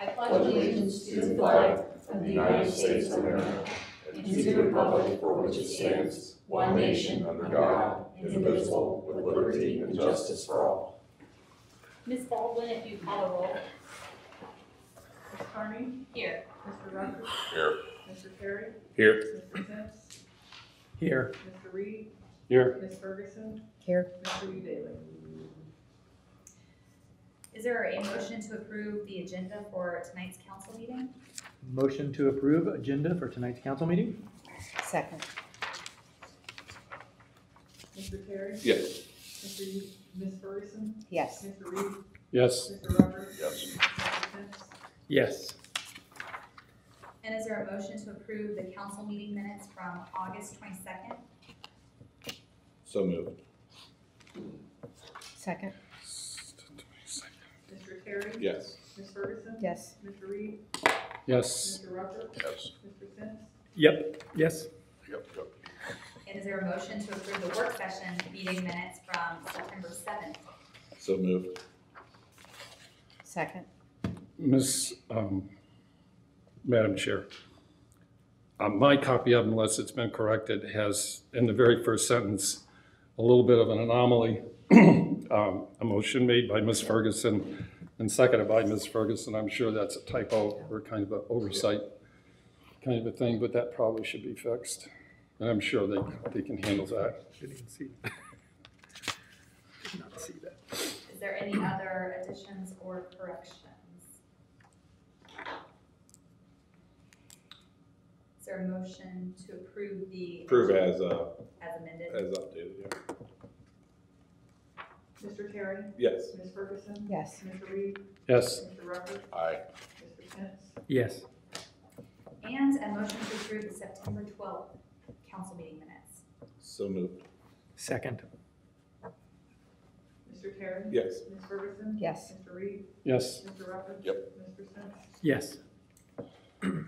I pledge allegiance to the flag of the United States of America and to the republic for which it stands, one nation under God, indivisible, with liberty and justice for all. Ms. Baldwin, if you call a roll. Ms. Carney? Here. Mr. Rucker? Here. Mr. Terry? Here. Mr. Sims? Here. Mr. Reed? Here. Ms. Ferguson? Here. Mr. Daly. Is there a motion to approve the agenda for tonight's council meeting? Motion to approve agenda for tonight's council meeting? Second. Mr. Terry? Yes. Mr. Yu- Ms. Ferguson? Yes. Mr. Reed? Yes. Mr. Rucker? Yes. Yes. And is there a motion to approve the council meeting minutes from August twenty-second? So moved. Second. Mr. Terry? Yes. Ms. Ferguson? Yes. Mr. Reed? Yes. Mr. Rucker? Yes. Mr. Sims? Yep. Yes. Yep, yep. And is there a motion to approve the work session meeting minutes from September seventh? So moved. Second. Ms., um, Madam Chair, uh, my copy of, unless it's been corrected, has in the very first sentence, a little bit of an anomaly. Um, A motion made by Ms. Ferguson and seconded by Ms. Ferguson. I'm sure that's a typo or kind of an oversight kind of a thing, but that probably should be fixed. And I'm sure they, they can handle that. Didn't even see. Did not see that. Is there any other additions or corrections? Is there a motion to approve the? Approve as, uh, As amended? as updated, yeah. Mr. Terry? Yes. Ms. Ferguson? Yes. Mr. Reed? Yes, Mr. Rucker? Aye. Mr. Sims? Yes. And a motion to approve the September twelfth council meeting minutes. So moved. Second. Mr. Terry? Yes. Ms. Ferguson? Yes. Mr. Reed? yes. Mr. Rucker? Yep. Mr. Sims? Yes.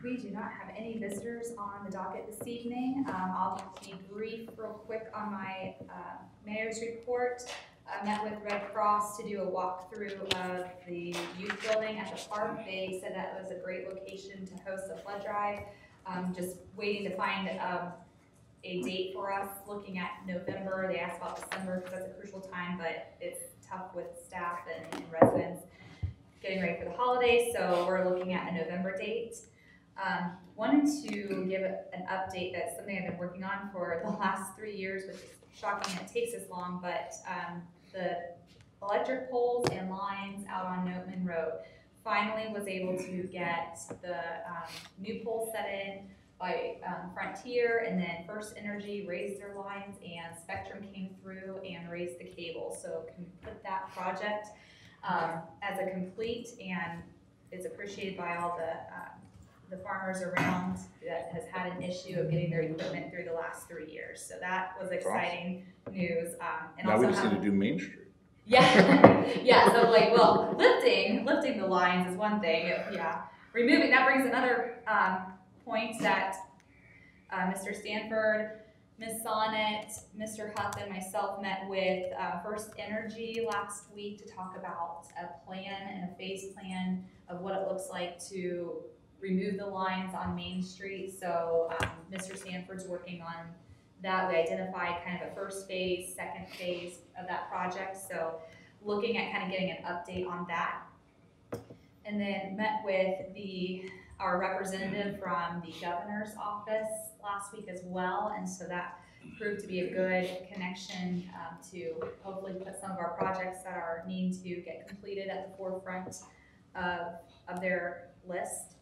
We do not have any visitors on the docket this evening. Um, I'll be brief real quick on my, uh, mayor's report. I met with Red Cross to do a walkthrough of the youth building at the park. They said that was a great location to host a flood drive. Um, just waiting to find, um, a date for us, looking at November. They asked about December because that's a crucial time, but it's tough with staff and and residents getting ready for the holidays, so we're looking at a November date. Um, wanted to give an update that's something I've been working on for the last three years, which is shocking that it takes this long, but, um, the electric poles and lines out on Notman Road. Finally was able to get the, um, new poles set in by, um, Frontier, and then First Energy raised their lines, and Spectrum came through and raised the cable, so can put that project, um, as a complete, and it's appreciated by all the, the farmers around that has had an issue of getting their equipment through the last three years. So that was exciting news. Um, and Now we also just have- need to do Main Street. yeah, yeah. So like, well, lifting, lifting the lines is one thing. Yeah, removing that brings another um, point that uh, Mr. Stanford, Ms. Sonnet, Mr. Huff, and myself met with uh, First Energy last week to talk about a plan and a phase plan of what it looks like to remove the lines on Main Street. So um, Mr. Stanford's working on that. We identified kind of a first phase, second phase of that project. So looking at kind of getting an update on that. And then met with the, our representative from the governor's office last week as well. And so that proved to be a good connection um, to hopefully put some of our projects that are needing to get completed at the forefront of, of their list.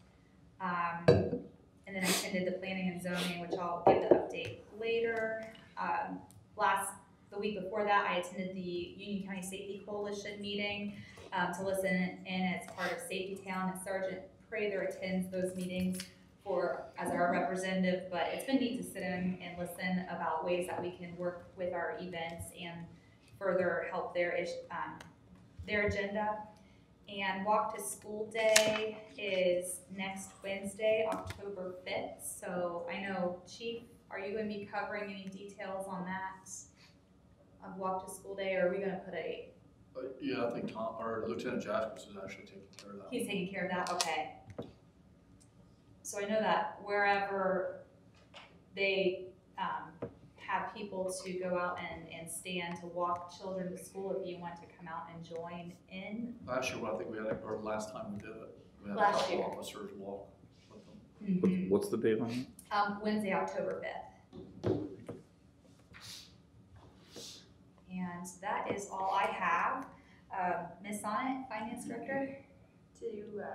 Um, and then I attended the planning and zoning, which I'll give the update later. Um, last, the week before that, I attended the Union County Safety Coalition meeting um, to listen in as part of Safety Town. And Sergeant Prather attends those meetings for, as our representative, but it's been neat to sit in and listen about ways that we can work with our events and further help their um, their agenda. And Walk to School Day is next Wednesday, October fifth. So I know, Chief, are you gonna be covering any details on that? Of Walk to School Day, or are we gonna put a But yeah, I think Tom, or Lieutenant Jaspers is actually taking care of that. He's taking care of that, okay. So I know that wherever they, um, have people to go out and, and stand to walk children to school, if you want to come out and join in. Last year, I think we had, it- or last time we did it, we had a Last couple year. officers walk with them. What- What's the date on it? Um, Wednesday, October fifth. And that is all I have. Um, Ms. Sonnet, Finance Director? to uh,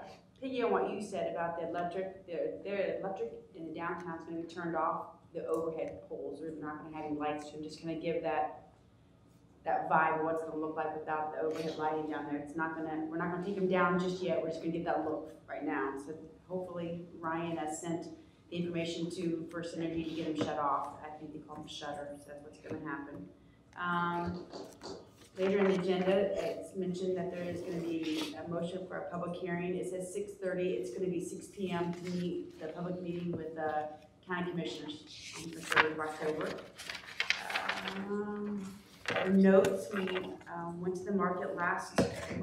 piggy on what you said about the electric, the, the electric in the downtown is gonna be turned off, the overhead poles, we're not gonna have any lights, so I'm just gonna give that, that vibe of what's gonna look like without the overhead lighting down there, it's not gonna, we're not gonna take them down just yet, we're just gonna get that look right now, so hopefully Ryan has sent the information to First Energy to get them shut off, I think they call them shutter, so that's what's gonna happen. Um, Later in the agenda, it's mentioned that there is gonna be a motion for a public hearing. It says six thirty, it's gonna be six P M to meet the public meeting with the county commissioners on the third of October. Um, Notes, we, um, went to the market last,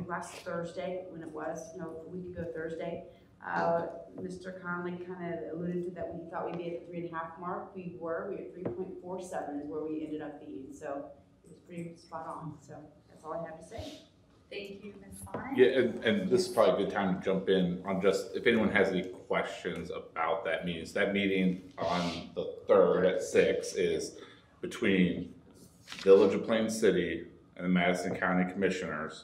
last Thursday, when it was, no, a week ago Thursday. Uh, Mr. Conley kind of alluded to that we thought we'd be at the three and a half mark. We were, we were three point four seven is where we ended up being, so it was pretty spot on, so that's all I have to say. Thank you, Ms. Sonnet. Yeah, and, and this is probably a good time to jump in on just, if anyone has any questions about that meeting. So that meeting on the third at six is between Village of Plain City and the Madison County Commissioners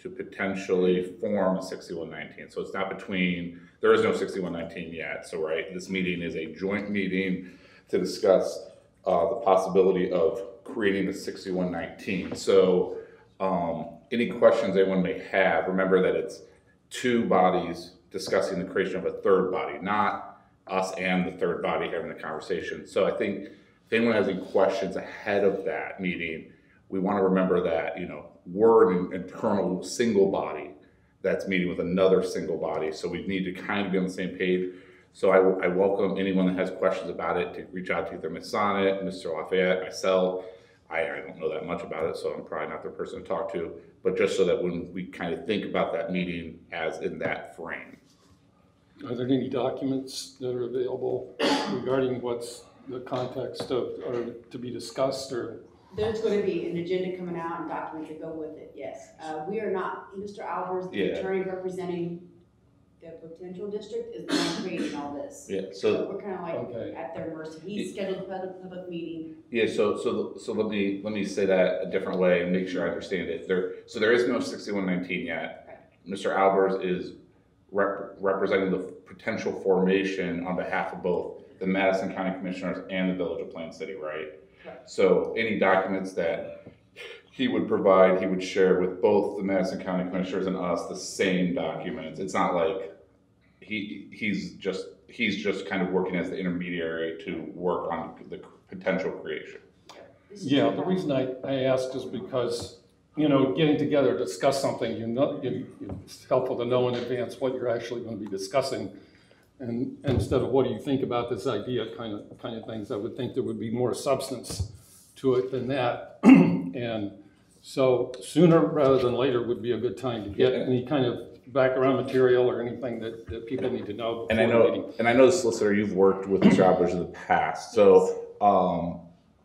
to potentially form a sixty-one nineteen. So it's not between, there is no sixty-one nineteen yet, so right, this meeting is a joint meeting to discuss uh, the possibility of creating a sixty-one nineteen. So, um, any questions anyone may have, remember that it's two bodies discussing the creation of a third body, not us and the third body having the conversation. So I think if anyone has any questions ahead of that meeting, we want to remember that, you know, we're an internal single body that's meeting with another single body, so we need to kind of be on the same page. So I, I welcome anyone that has questions about it to reach out to either Ms. Sonnet, Mr. Lafayette, myself. I, I don't know that much about it, so I'm probably not the person to talk to, but just so that when we kind of think about that meeting as in that frame. Are there any documents that are available regarding what's the context of, or to be discussed, or? There's gonna be an agenda coming out and documents that go with it, yes. Uh, we are not, Mr. Albers, the Yeah. attorney representing the potential district, is the one creating all this. Yeah, so We're kind of like Okay. at their mercy. He's scheduled a public, public meeting. Yeah, so, so, so let me, let me say that a different way and make sure I understand it. There, so there is no sixty-one nineteen yet. Mr. Albers is rep- representing the potential formation on behalf of both the Madison County Commissioners and the Village of Plain City, right? Correct. So any documents that he would provide, he would share with both the Madison County Commissioners and us, the same documents. It's not like he, he's just, he's just kind of working as the intermediary to work on the potential creation. Yeah, the- reason I, I asked is because, you know, getting together to discuss something, you know, it's helpful to know in advance what you're actually gonna be discussing. And instead of what do you think about this idea kind of, kind of things, I would think there would be more substance to it than that. And so sooner rather than later would be a good time to get any kind of background material or anything that, that people need to know And I before the meeting. know, and I know the solicitor, you've worked with Mr. Albers in the past, so, um,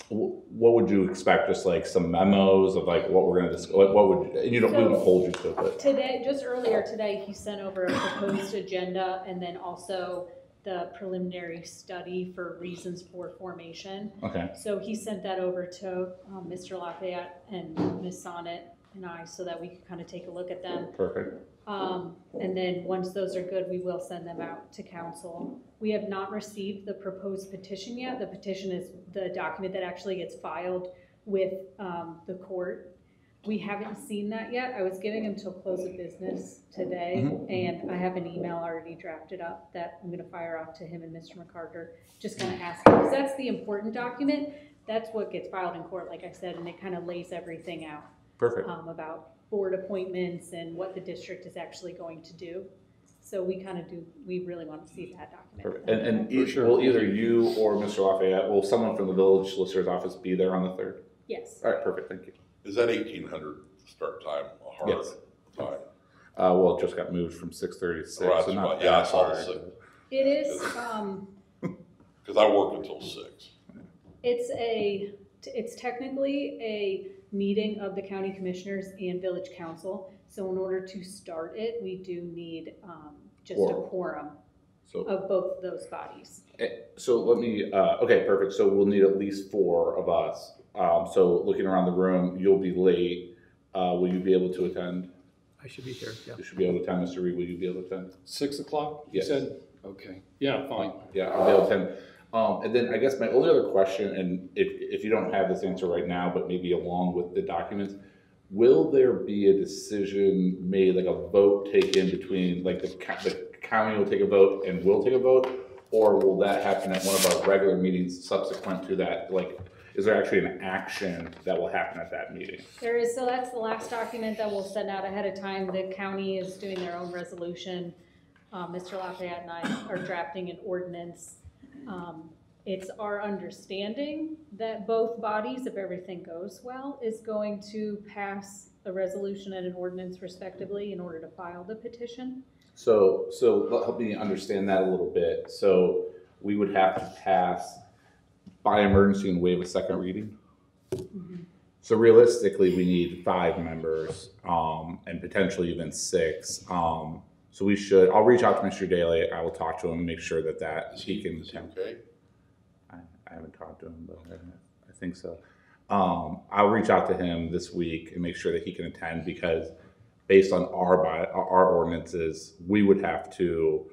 wh- what would you expect, just like some memos of like what we're gonna discuss, what what would, and you don't, we won't hold you to it, but. Today, just earlier today, he sent over a proposed agenda and then also the preliminary study for reasons for formation. Okay, So he sent that over to um, Mr. Lafayette and Ms. Sonnet and I so that we could kind of take a look at them. perfect. Um, and then, once those are good, we will send them out to council. We have not received the proposed petition yet. The petition is the document that actually gets filed with, um, the court. We haven't seen that yet. I was giving until close of business today, and I have an email already drafted up that I'm gonna fire off to him and Mr. McCarter, just gonna ask, because that's the important document. That's what gets filed in court, like I said, and it kind of lays everything out Perfect. um, about board appointments and what the district is actually going to do. So we kind of do, we really want to see that Perfect. document. And, and For e- sure. will either you or Mr. Lafayette, will someone from the village solicitor's office be there on the third? Yes, All right, perfect, thank you. Is that eighteen hundred start time on Or- Yes. All right. Uh, well, it just got moved from six thirty to six, Right, so not. Yeah, I that saw the hard. six. It is, um, Cause I work until six. It's a, it's technically a meeting of the county commissioners and village council. So in order to start it, we do need, um, just a Quorum. quorum So, of both those bodies. so let me, uh, okay, perfect, so we'll need at least four of us. Um, so looking around the room, you'll be late, uh, will you be able to attend? I should be here, yeah. You should be able to attend, Mr. Reed, will you be able to attend? Six o'clock, you Yes. said? Okay, yeah, fine. Yeah, I'll be able to attend. Um, and then I guess my only other question, and if, if you don't have this answer right now, but maybe along with the documents, will there be a decision made, like a vote taken between, like the, co- the county will take a vote and we'll take a vote? Or will that happen at one of our regular meetings subsequent to that? Like, is there actually an action that will happen at that meeting? There is, so that's the last document that we'll send out ahead of time. The county is doing their own resolution. Um, Mr. Lafayette and I are drafting an ordinance. Um, it's our understanding that both bodies, if everything goes well, is going to pass a resolution and an ordinance respectively in order to file the petition. So, so let- help me understand that a little bit. So we would have to pass by emergency and waive a second reading? So realistically, we need five members, um, and potentially even six. Um, so we should, I'll reach out to Mr. Daly, I will talk to him, and make sure that that he can Is he attend. okay? I, I haven't talked to him, but I, I think so. Um, I'll reach out to him this week and make sure that he can attend because based on our by, our ordinances, we would have to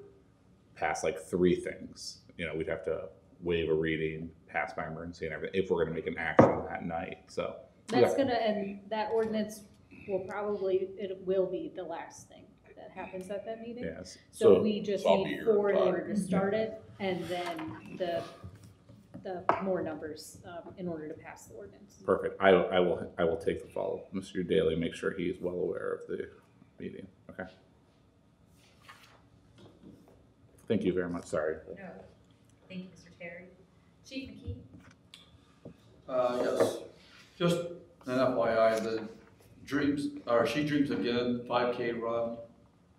pass like three things. You know, we'd have to waive a reading, pass by emergency and everything, if we're gonna make an action that night, so. That's gonna, and that ordinance will probably, it will be the last thing that happens at that meeting. Yes, So so, we just So I'll be need here four in at five. order to start it, and then the, the more numbers, um, in order to pass the ordinance. perfect. I, I will, I will take the follow. Mr. Daly, make sure he's well aware of the meeting, okay? Thank you very much, sorry. No. Thank you, Mr. Terry. Chief McKee? Uh, yes, just an FYI, the Dreams, or She Dreams Again five K run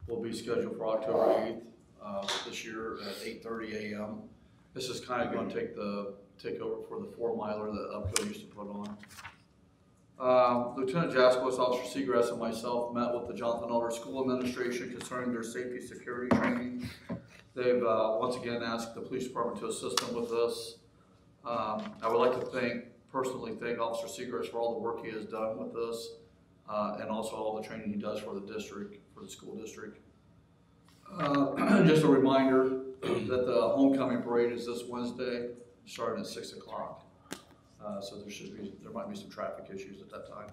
will be scheduled for October eighth, uh, this year at eight thirty AM. This is kind of gonna take the, take over for the four miler that Upco used to put on. Um, Lieutenant Jaskowitz, Officer Seagrass, and myself met with the Jonathan Alder School Administration concerning their safety security training. They've, uh, once again asked the police department to assist them with this. Um, I would like to thank, personally thank Officer Seagrass for all the work he has done with us uh, and also all the training he does for the district, for the school district. Uh, just a reminder that the homecoming parade is this Wednesday, starting at six o'clock. Uh, so there should be, there might be some traffic issues at that time.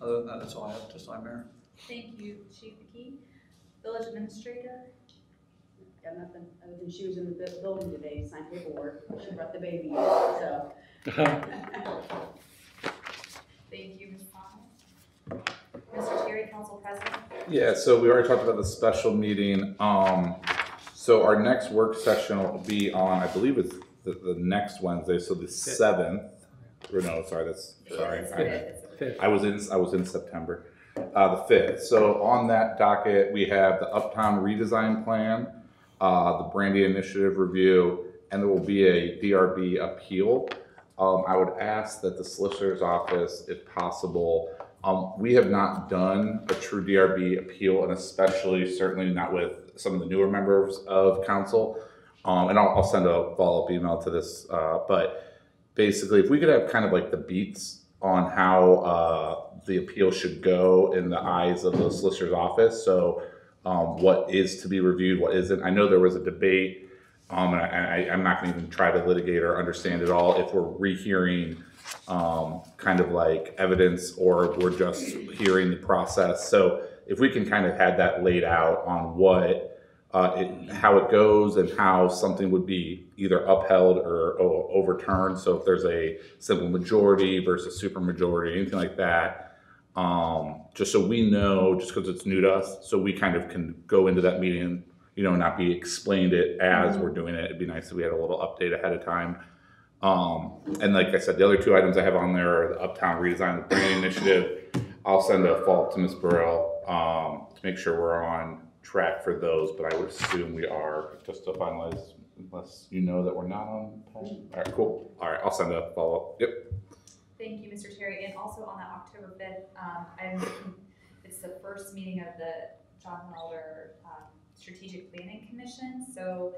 Other than that, that's all I have this time, Mayor. Thank you, Chief McKee. Village Administrator? Got nothing, other than she was in the bu- building today, signed paperwork, she brought the baby in, so. Thank you, Ms. Thomas. Mr. Terry, Council President? Yeah, so we already talked about the special meeting. Um, so our next work session will be on, I believe it's the, the next Wednesday, so the seventh. Or no, sorry, that's, sorry. It's I- good, it's good. Fifth. I was in, I was in September, uh, the fifth. So on that docket, we have the Uptown redesign plan, uh, the branding initiative review, and there will be a DRB appeal. Um, I would ask that the solicitor's office, if possible, um, we have not done a true DRB appeal, and especially certainly not with some of the newer members of council. Um, and I'll, I'll send a follow-up email to this, uh, but basically, if we could have kind of like the beats on how uh, the appeal should go in the eyes of the solicitor's office. So, um, what is to be reviewed, what isn't. I know there was a debate, um, and I, I'm not going to even try to litigate or understand it all if we're rehearing um, kind of like evidence or we're just hearing the process. So, if we can kind of have that laid out on what uh, it, how it goes and how something would be either upheld or, o- overturned. So if there's a simple majority versus super majority, anything like that, um, just so we know, just because it's new to us, so we kind of can go into that meeting, you know, not be explained it as we're doing it. It'd be nice if we had a little update ahead of time. Um, and like I said, the other two items I have on there are the Uptown redesign, the branding initiative. I'll send a fault to Ms. Burrell, um, to make sure we're on track for those, but I would assume we are, just to finalize, unless you know that we're not on. time. All right, cool. All right, I'll send a follow-up. Yep. Thank you, Mr. Terry, and also on that October fifth, um, I'm, it's the first meeting of the John Mulder, um, Strategic Planning Commission, so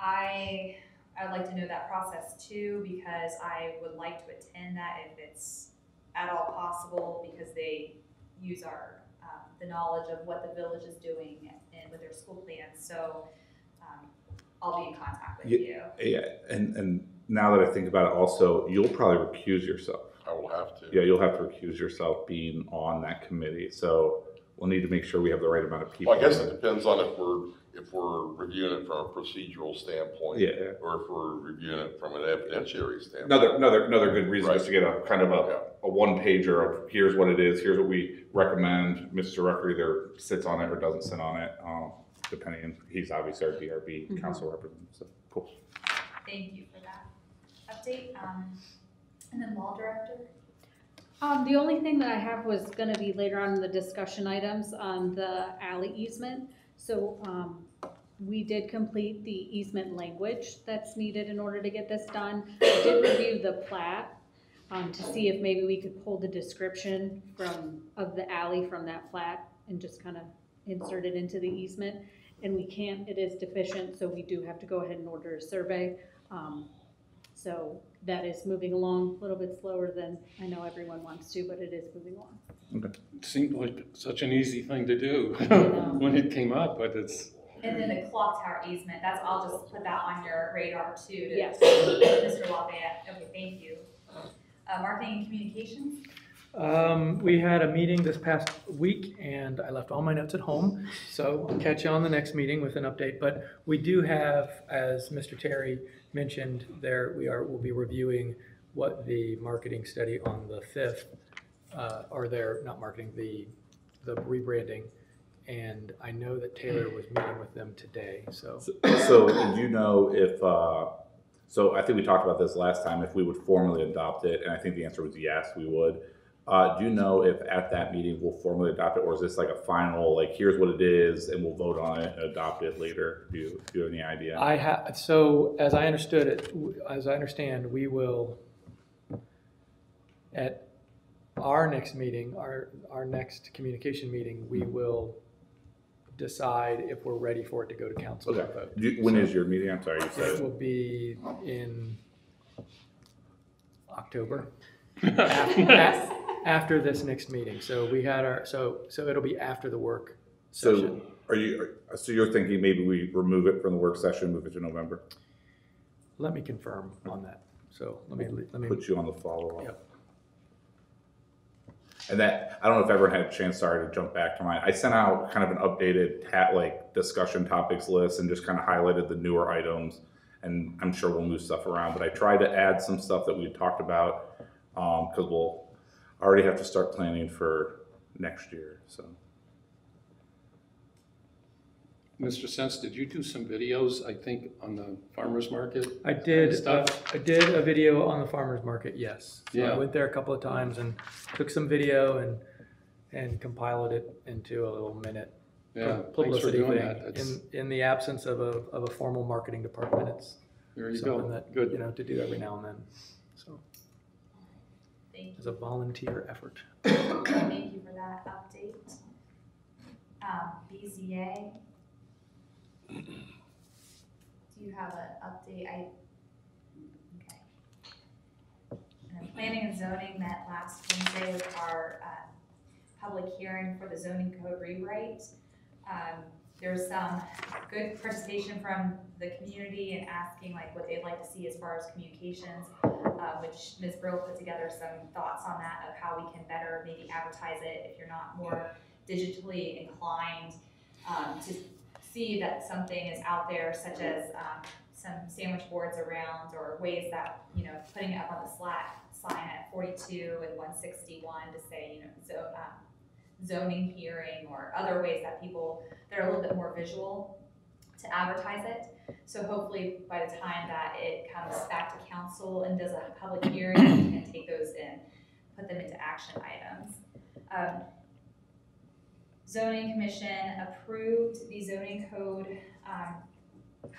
I, I'd like to know that process too, because I would like to attend that if it's at all possible, because they use our, um, the knowledge of what the village is doing and with their school plans, so, um, I'll be in contact with you. Yeah, and, and now that I think about it also, you'll probably recuse yourself. I will have to. Yeah, you'll have to recuse yourself being on that committee, so we'll need to make sure we have the right amount of people. Well, I guess it depends on if we're, if we're reviewing it from a procedural standpoint. Yeah. Or if we're reviewing it from an evidentiary standpoint. Another, another, another good reason is to get a kind of Yeah. a, a one pager of here's what it is, here's what we recommend. Mr. Rucker either sits on it or doesn't sit on it, um, depending, on he's obviously our DRB council representative, so, cool. Thank you for that update, um, and then law director? Um, the only thing that I have was gonna be later on in the discussion items on the alley easement. So, um, we did complete the easement language that's needed in order to get this done. I did review the plat, um, to see if maybe we could pull the description from, of the alley from that plat and just kind of insert it into the easement. And we can't, it is deficient, so we do have to go ahead and order a survey. Um, so that is moving along a little bit slower than I know everyone wants to, but it is moving along. Okay. It seemed like such an easy thing to do when it came up, but it's, And then the clock tower easement, that's, I'll just put that on your radar too, to Yes. Mr. Lafayette, okay, thank you. Uh, marketing and communications, Um, we had a meeting this past week and I left all my notes at home. So I'll catch you on the next meeting with an update. But we do have, as Mr. Terry mentioned, there, we are, we'll be reviewing what the marketing study on the fifth, uh, or their, not marketing, the, the rebranding. And I know that Taylor was meeting with them today, so. So, do you know if, uh, so I think we talked about this last time, if we would formally adopt it, and I think the answer was yes, we would. Uh, do you know if at that meeting we'll formally adopt it, or is this like a final, like, here's what it is, and we'll vote on it and adopt it later? Do you, do you have any idea? I have, so as I understood it, as I understand, we will, at our next meeting, our, our next communication meeting, we will decide if we're ready for it to go to council Okay. vote. Do you- When is your meeting? I'm sorry, you said It will be in October, af- after this next meeting. So we had our, so, so it'll be after the work So are you, are- so you're thinking maybe we remove it from the work session, move it to November? Let me confirm on that. So let me, let me. Put you on the follow-up? Yep. And that, I don't know if everyone had a chance, sorry to jump back to mine. I sent out kind of an updated hat, like discussion topics list and just kind of highlighted the newer items. And I'm sure we'll move stuff around, but I tried to add some stuff that we had talked about, um, cause we'll already have to start planning for next year, so. Mr. Sims, did you do some videos, I think, on the farmer's market? I did, Stuff. I did a video on the farmer's market, yes. So I Yeah. went there a couple of times and took some video and, and compiled it into a little minute Yeah, pub- thanks for publicity doing thing. that. That's, In, in the absence of a, of a formal marketing department, it's there you something go. that, you Good. know, to do every now and then. So thank it's a volunteer effort. Thank you for that update. Um, BZA. Do you have an update? I, okay. And then planning and zoning met last Wednesday with our, um, public hearing for the zoning code rewrite. Um, there's some good participation from the community and asking like what they'd like to see as far as communications uh, which Ms. Brill put together some thoughts on that of how we can better maybe advertise it if you're not more digitally inclined um, to see that something is out there such as um, some sandwich boards around or ways that, you know, putting it up on the slat sign at 42 and 161 to say, you know, so, um, zoning hearing or other ways that people, that are a little bit more visual to advertise it. So hopefully by the time that it comes back to council and does a public hearing, we can take those in, put them into action items. Um, zoning commission approved the zoning code, um,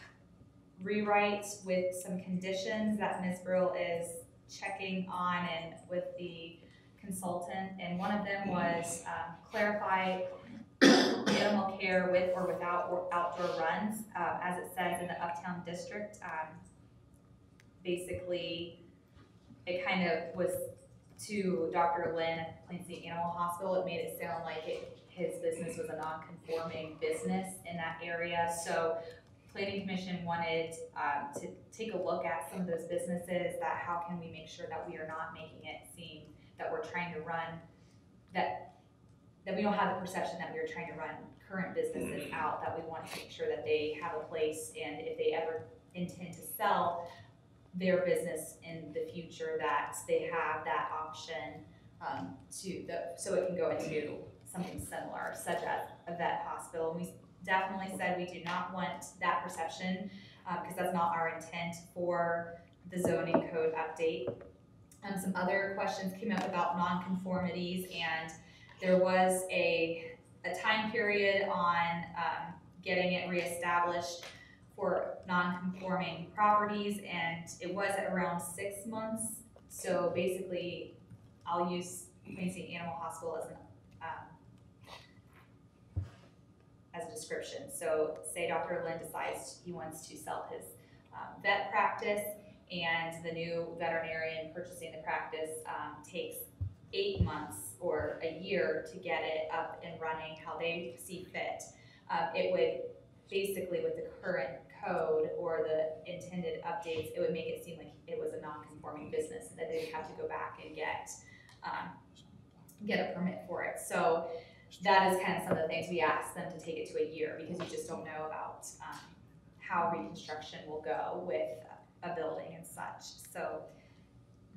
rewrites with some conditions that Ms. Brill is checking on and with the consultant. And one of them was, um, clarify animal care with or without or outdoor runs, uh, as it says in the Uptown District. Um, basically, it kind of was to Dr. Lynn at Plain City Animal Hospital, it made it sound like it, his business was a non-conforming business in that area. So Planning Commission wanted, um, to take a look at some of those businesses, that how can we make sure that we are not making it seem that we're trying to run, that, that we don't have the perception that we are trying to run current businesses out, that we want to make sure that they have a place, and if they ever intend to sell their business in the future, that they have that option, um, to, the, so it can go into something similar, such as a vet hospital. And We definitely said we do not want that perception, uh, because that's not our intent for the zoning code update. Um, some other questions came up about nonconformities, and there was a, a time period on, um, getting it reestablished for non-conforming properties, and it was around six months. So basically, I'll use Plain City Animal Hospital as an, um, as a description. So say Dr. Lynn decides he wants to sell his um, vet practice, and the new veterinarian purchasing the practice um, takes eight months or a year to get it up and running how they see fit. Um, it would basically with the current code or the intended updates, it would make it seem like it was a non-conforming business that they'd have to go back and get, um, get a permit for it. So that is kind of some of the things we ask them to take it to a year because you just don't know about, um, how reconstruction will go with a building and such. So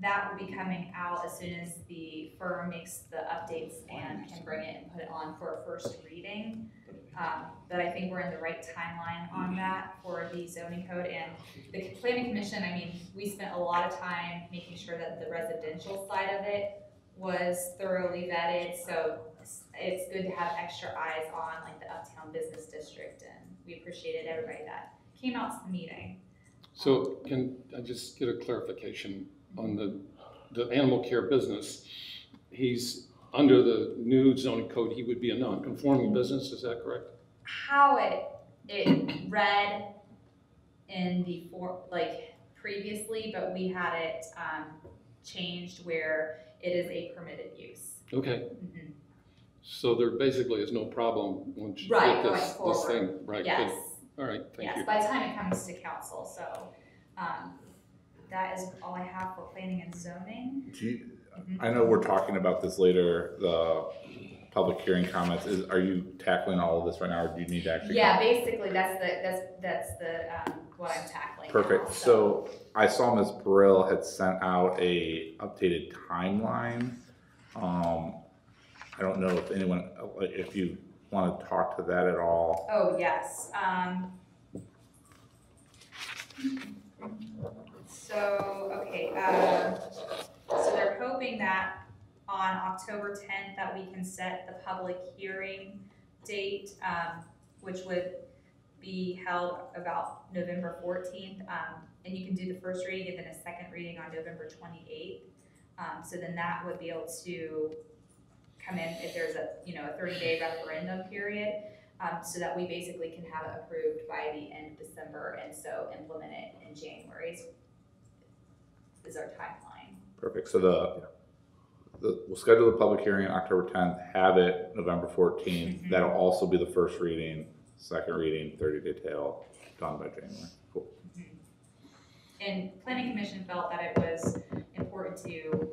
that will be coming out as soon as the firm makes the updates and can bring it and put it on for a first reading. Um, but I think we're in the right timeline on that for the zoning code and the planning commission, I mean, we spent a lot of time making sure that the residential side of it was thoroughly vetted, so it's, it's good to have extra eyes on like the uptown business district and we appreciated everybody that came out to the meeting. So can I just get a clarification on the, the animal care business? He's, under the new zoning code, he would be a non-conforming business, is that correct? how it, it read in the for, like previously, but we had it, um, changed where it is a permitted use. Okay, Mhm. so there basically is no problem once you Right, get going this, this forward. thing, right? good. Yes, All right, thank yes, you. by the time it comes to council, so, um, that is all I have for planning and zoning. Do you, Mhm. I know we're talking about this later, the public hearing comments, is, are you tackling all of this right now, or do you need to actually? Yeah, basically, that's the, that's, that's the, um, what I'm tackling now, Perfect, so I saw Ms. Brill had sent out a updated timeline. Um, I don't know if anyone, if you wanna talk to that at all. Oh, yes, um. So, okay, um, so they're hoping that on October tenth, that we can set the public hearing date, um, which would be held about November fourteenth, um, and you can do the first reading and then a second reading on November twenty-eighth. Um, so then that would be able to come in if there's a, you know, a thirty-day referendum period. Um, so that we basically can have it approved by the end of December and so implement it in January is, our timeline. Perfect, so the, the, we'll schedule the public hearing on October tenth, have it November fourteenth. Mhm. That'll also be the first reading, second reading, thirty day tail, done by January. Cool. And planning commission felt that it was important to,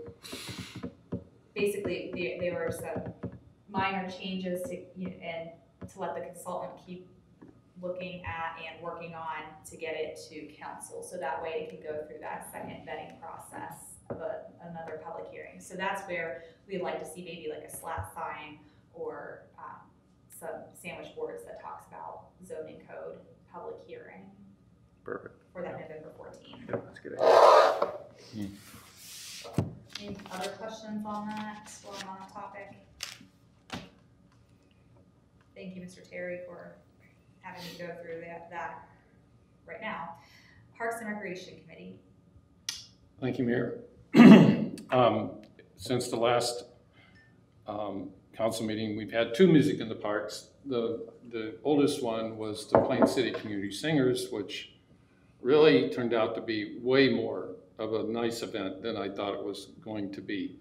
basically, there were some minor changes to, you know, and to let the consultant keep looking at and working on to get it to council, so that way it can go through that second vetting process of a, another public hearing. So that's where we'd like to see maybe like a slat sign or, um, some sandwich boards that talks about zoning code, public hearing Perfect. for that November fourteenth. Yeah, that's a good. idea. Any other questions on that while I'm on the topic? Thank you, Mr. Terry, for having to go through that, that right now. Parks and Recreation Committee, Thank you, Mayor. Um, Since the last um, council meeting, we've had two music in the parks. The, the oldest one was the Plain City Community Singers, which really turned out to be way more of a nice event than I thought it was going to be.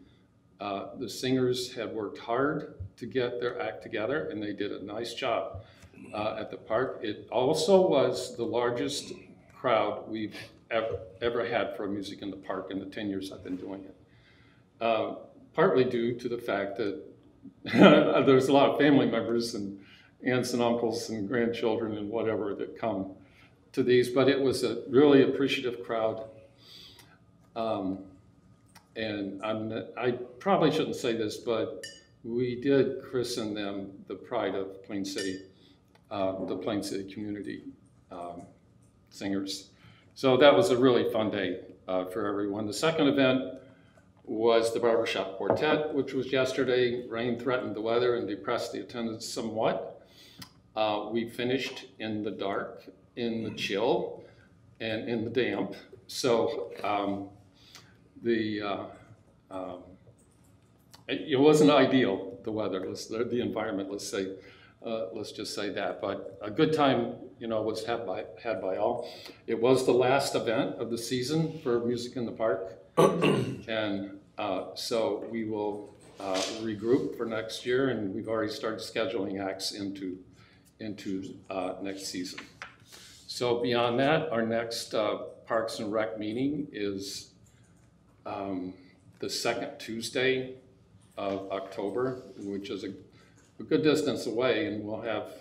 Uh, The singers had worked hard to get their act together, and they did a nice job uh, at the park. It also was the largest crowd we've ever, ever had for a music in the park in the 10 years I've been doing it. Uh, Partly due to the fact that there's a lot of family members and aunts and uncles and grandchildren and whatever that come to these, but it was a really appreciative crowd. Um, And I'm, I probably shouldn't say this, but we did christen them the pride of Plain City, the Plain City community um, singers. So that was a really fun day uh, for everyone. The second event was the Barbershop Quartet, which was yesterday. Rain threatened the weather and depressed the attendance somewhat. Uh, We finished in the dark, in the chill, and in the damp. So um, the, uh, um, it it wasn't ideal, the weather, the the environment, let's say, uh, let's just say that. But a good time, you know, was had by, had by all. It was the last event of the season for Music in the Park. And uh, so we will uh, regroup for next year, and we've already started scheduling acts into, into uh, next season. So beyond that, our next uh, Parks and Rec meeting is um, the second Tuesday of October, which is a a good distance away, and we'll have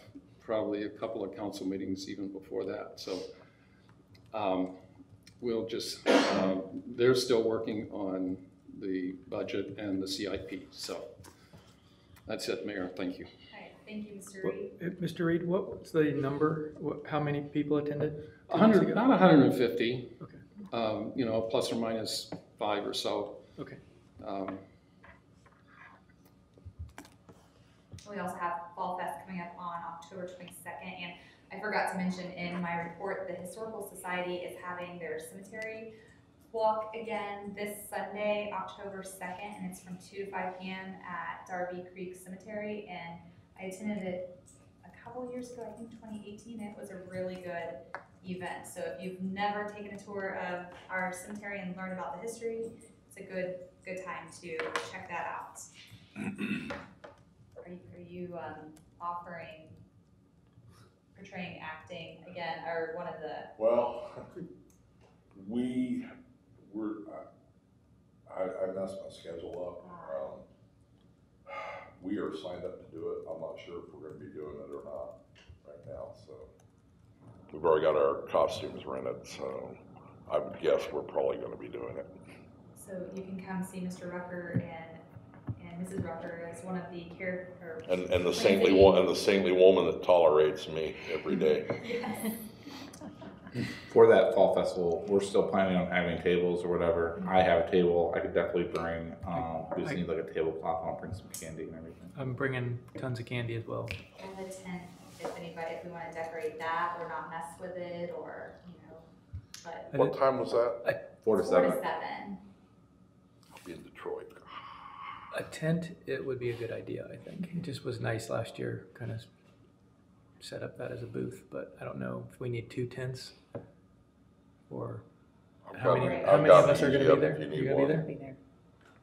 probably a couple of council meetings even before that. So um, we'll just, um, they're still working on the budget and the CIP. So that's it, Mayor. Thank you. okay, thank you, Mr. Reed. uh, Mr. Reed, what was the number? What, how many people attended? A hundred, about hundred and fifty. Okay. Um, you know, plus or minus five or so. Okay. Um, We also have Fall Fest coming up on October twenty-second, and I forgot to mention in my report, the Historical Society is having their cemetery walk again this Sunday, October second, and it's from two to five P M at Darby Creek Cemetery, and I attended it a couple years ago, I think twenty eighteen, it was a really good event, so if you've never taken a tour of our cemetery and learned about the history, it's a good, good time to check that out. Are you, are you, um, offering, portraying acting again, or one of the, Well, we, we're, I, I messed my schedule up. Um, We are signed up to do it. I'm not sure if we're gonna be doing it or not right now, so. We've already got our costumes rented, so I would guess we're probably gonna be doing it. so you can come see Mr. Rucker and, and Mrs. Rucker as one of the character. And, and the saintly one, and the saintly woman that tolerates me every day. Yes. For that fall festival, we're still planning on having tables or whatever. I have a table, I could definitely bring, um, we just need like a tablecloth, I'll bring some candy and everything. I'm bringing tons of candy as well. And the tent, if anybody, if we wanna decorate that or not mess with it, or, you know, but What time was that? Four to four to seven. seven. I'll be in Detroit. A tent, it would be a good idea, I think. It just was nice last year, kind of set up that as a booth, but I don't know if we need two tents. Or I've how got- many, I've how many got of us are gonna be there? you You need gonna be there? Be there.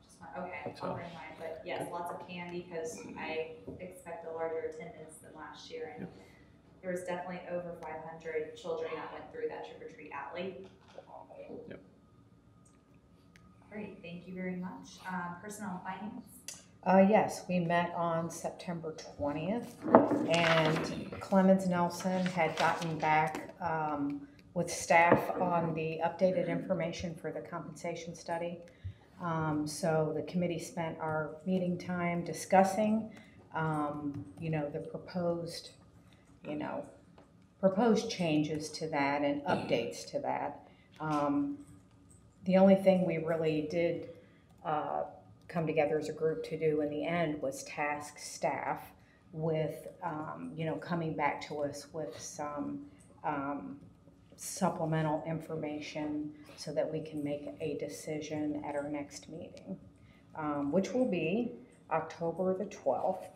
Just one, okay, That's I'll all. bring mine, but yes, lots of candy, cause I expect a larger attendance than last year, and there was definitely over five hundred children that went through that trick or treat alley. Yep. Great, thank you very much. Um, personnel finance? Uh, yes, we met on September twentieth, and Clemans Nelson had gotten back, um, with staff on the updated information for the compensation study. Um, so the committee spent our meeting time discussing, um, you know, the proposed, you know, proposed changes to that and updates to that. Um, the only thing we really did, uh, come together as a group to do in the end was task staff with, um, you know, coming back to us with some, um, supplemental information so that we can make a decision at our next meeting, um, which will be October the twelfth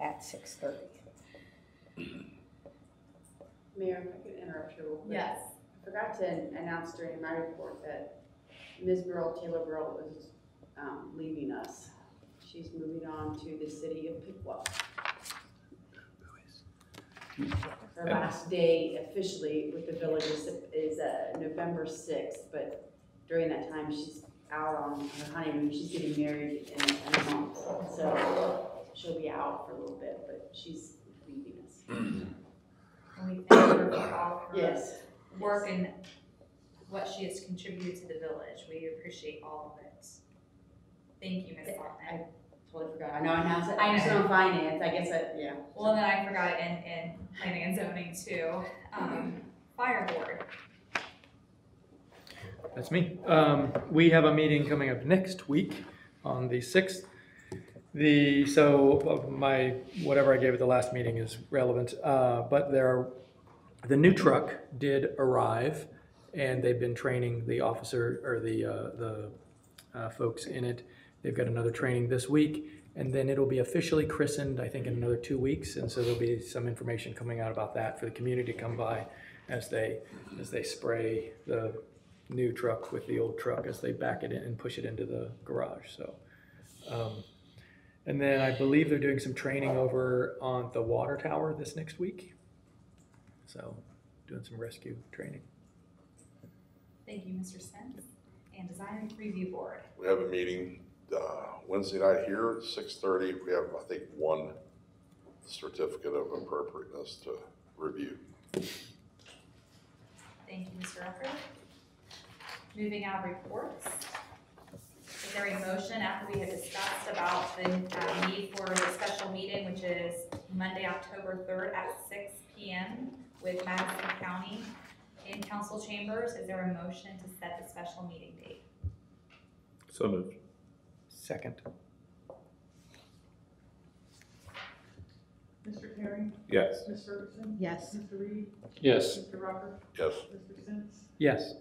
at six thirty. Mayor, if I could interrupt you real quick. Yes. I forgot to announce during my report that Ms. Burl, Taylor Burl is, um, leaving us. She's moving on to the city of Piqua. Her last day officially with the village is, is, uh, November sixth, but during that time, she's out on her honeymoon, she's getting married in, in a month. So she'll be out for a little bit, but she's leaving us. And we thank her for all her Yes. work and what she has contributed to the village. We appreciate all of it. Thank you, Ms. Saltman. Totally forgot. I know I announced it. I I was know. on finance. I guess I, yeah. Well, and then I forgot in, in planning and zoning too. Um, fire board. That's me. Um, we have a meeting coming up next week on the sixth. The, so uh, my, whatever I gave at the last meeting is relevant, uh, but there, the new truck did arrive and they've been training the officer or the, uh, the, uh, folks in it. They've got another training this week and then it'll be officially christened, I think, in another two weeks. And so there'll be some information coming out about that for the community to come by as they, as they spray the new truck with the old truck as they back it in and push it into the garage, so. um, And then I believe they're doing some training over on the water tower this next week. So, doing some rescue training. Thank you, Mr. Spence. And design review board. We have a meeting, uh, Wednesday night here at six thirty. We have, I think, one certificate of appropriateness to review. Thank you, Mr. Rucker. Moving out reports. Is there a motion after we have discussed about the uh, need for the special meeting, which is Monday, October third at six P M with Madison County in council chambers? Is there a motion to set the special meeting date? So moved. Second. Mr. Terry? Yes. Ms. Ferguson? Yes. Mr. Reed? Yes, Mr. Rucker? Yes. Mr. Sims? Yes.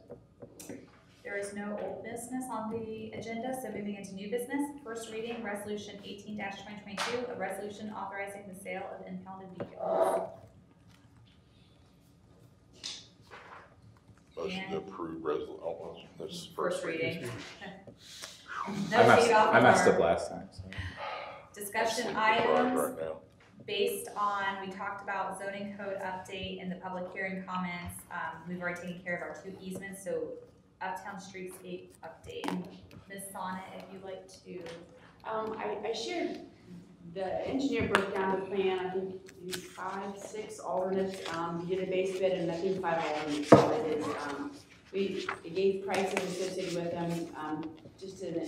There is no old business on the agenda, so moving into new business. First reading, resolution eighteen twenty twenty-two, a resolution authorizing the sale of impounded vehicles. Motion to approve resol, oh, well, this is First reading. I No, messed, take off I of messed our up last time, so. discussion Right, items Right now. based on, we talked about zoning code update and the public hearing comments. Um, we've already taken care of our two easements, so Uptown Streetscape update. And Ms. Sonnet, if you'd like to, Um, I, I shared, the engineer broke down the plan, I think these five, six alternates, um, he did a base bid and I think five alternates, so it is, um, we, we gave prices associated with them, um, just in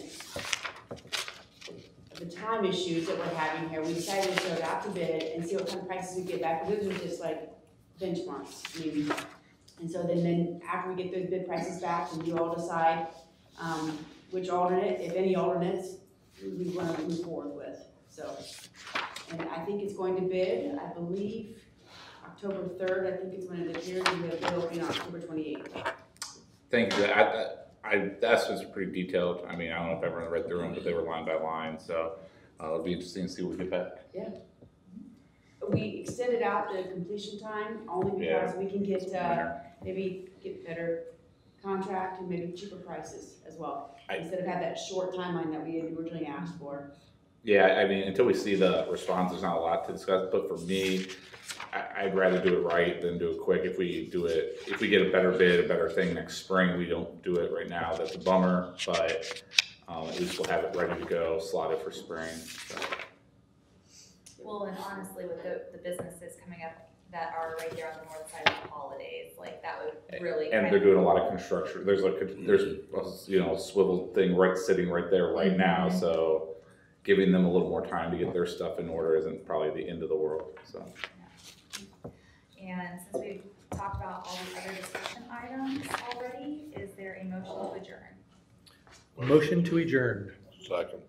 the time issues that we're having here, we decided to go out to bid and see what kind of prices we get back, but those are just like benchmarks, mean. And so then, then after we get those bid prices back, then you all decide, um, which alternate, if any alternates, we want to move forward with, so. And I think it's going to bid, I believe, October third, I think it's when it appears, and the bid opening October twenty-eighth. Thank you. I, I, I, the estimates are pretty detailed. I mean, I don't know if everyone read through them, but they were line by line, so, uh, it'll be interesting to see what we get back. Yeah. We extended out the completion time only Yeah. because we can get, uh, maybe get better contract and maybe cheaper prices as well. I- Instead of have that short timeline that we had originally asked for. Yeah, I mean, until we see the response, there's not a lot to discuss, but for me, I, I'd rather do it right than do it quick. If we do it, if we get a better bid, a better thing next spring, we don't do it right now, that's a bummer, but, um, at least we'll have it ready to go, slotted for spring, so. well, and honestly, with the, the businesses coming up that are right there on the north side of the holidays, like that would really And they're doing a lot of construction, there's like, a- there's, a, you know, swivel thing right, sitting right there right now, Mhm. so giving them a little more time to get their stuff in order isn't probably the end of the world, so. And since we've talked about all the other discussion items already, is there a motion to adjourn? Motion to adjourn. Second.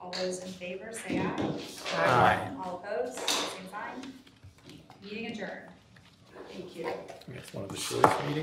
All those in favor, say aye. Aye. All opposed, same sign. Meeting adjourned. Thank you. It's one of the shortest meetings